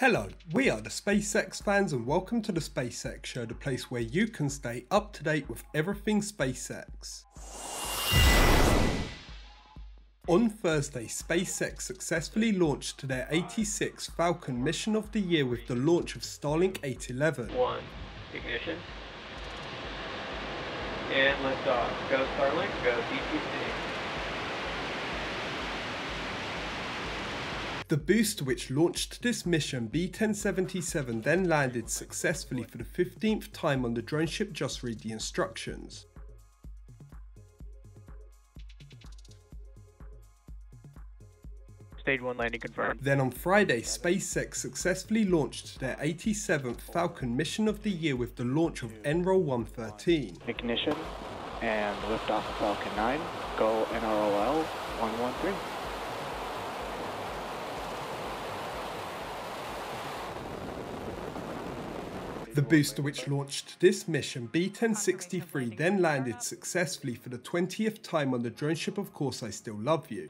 Hello, we are the SpaceX fans and welcome to the SpaceX Show, the place where you can stay up to date with everything SpaceX. On Thursday, SpaceX successfully launched their 86th Falcon mission of the year with the launch of Starlink 811. One, ignition. And liftoff. Go Starlink, go DTC. The booster which launched this mission, B-1077, then landed successfully for the 15th time on the drone ship Just Read the Instructions. Stage 1 landing confirmed. Then on Friday, SpaceX successfully launched their 87th Falcon mission of the year with the launch of NROL 113. Ignition and liftoff of Falcon 9. Go NROL 113. The booster which launched this mission, B-1063, then landed successfully for the 20th time on the drone ship Of Course I Still Love You.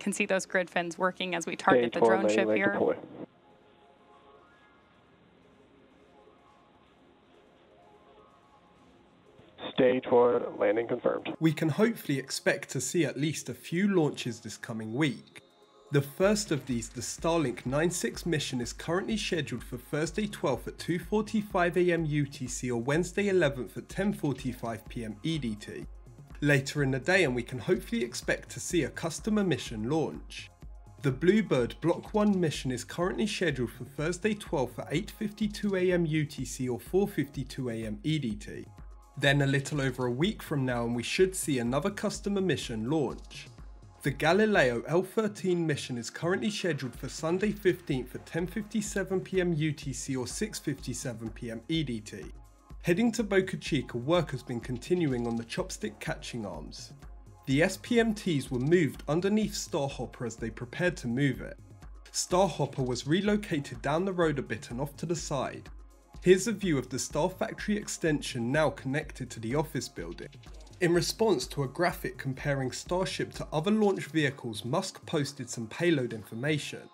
Can see those grid fins working as we target Stage the drone ship here. deploy. Stage 4 landing confirmed. We can hopefully expect to see at least a few launches this coming week. The first of these, the Starlink 96 mission, is currently scheduled for Thursday 12th at 2.45am UTC or Wednesday 11th at 10.45pm EDT. Later in the day and we can hopefully expect to see a customer mission launch. The Bluebird Block 1 mission is currently scheduled for Thursday 12th at 8.52am UTC or 4.52am EDT. Then a little over a week from now and we should see another customer mission launch. The Galileo L13 mission is currently scheduled for Sunday 15th at 10.57pm UTC or 6.57pm EDT. Heading to Boca Chica, work has been continuing on the chopstick catching arms. The SPMTs were moved underneath Starhopper as they prepared to move it. Starhopper was relocated down the road a bit and off to the side. Here's a view of the Star Factory extension now connected to the office building. In response to a graphic comparing Starship to other launch vehicles, Musk posted some payload information.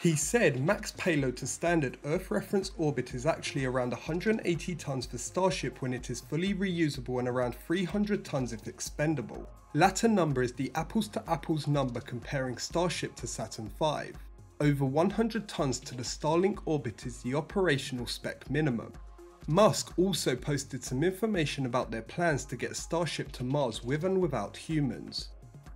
He said max payload to standard Earth reference orbit is actually around 180 tons for Starship when it is fully reusable and around 300 tons if expendable. Latter number is the apples to apples number comparing Starship to Saturn V. Over 100 tons to the Starlink orbit is the operational spec minimum. Musk also posted some information about their plans to get Starship to Mars with and without humans.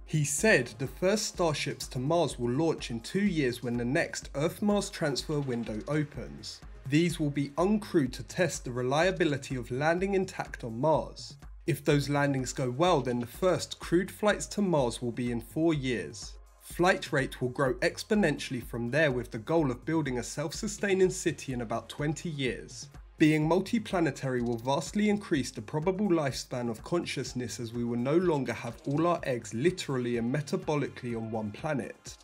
He said the first Starships to Mars will launch in two years when the next Earth-Mars transfer window opens. These will be uncrewed to test the reliability of landing intact on Mars. If those landings go well then the first crewed flights to Mars will be in four years. Flight rate will grow exponentially from there with the goal of building a self-sustaining city in about 20 years. Being multiplanetary will vastly increase the probable lifespan of consciousness as we will no longer have all our eggs literally and metabolically on one planet.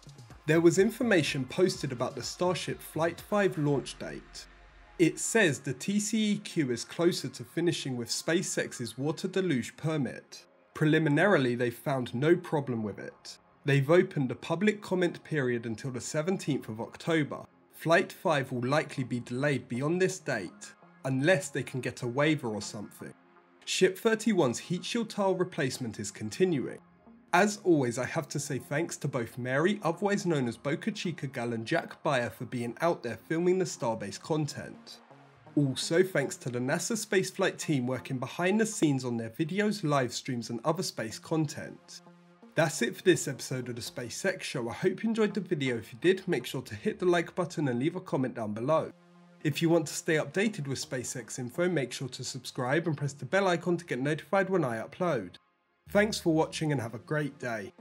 There was information posted about the Starship Flight 5 launch date. It says the TCEQ is closer to finishing with SpaceX's water deluge permit. Preliminarily, they found no problem with it. They've opened a public comment period until the 17th of October. Flight 5 will likely be delayed beyond this date, unless they can get a waiver or something. Ship 31's heat shield tile replacement is continuing. As always, I have to say thanks to both Mary, otherwise known as Boca Chica Gal and Jack Beyer for being out there filming the Starbase content. Also thanks to the NASA spaceflight team working behind the scenes on their videos, live streams and other space content. That's it for this episode of the SpaceX Show. I hope you enjoyed the video. If you did, make sure to hit the like button and leave a comment down below. If you want to stay updated with SpaceX info, make sure to subscribe and press the bell icon to get notified when I upload. Thanks for watching and have a great day.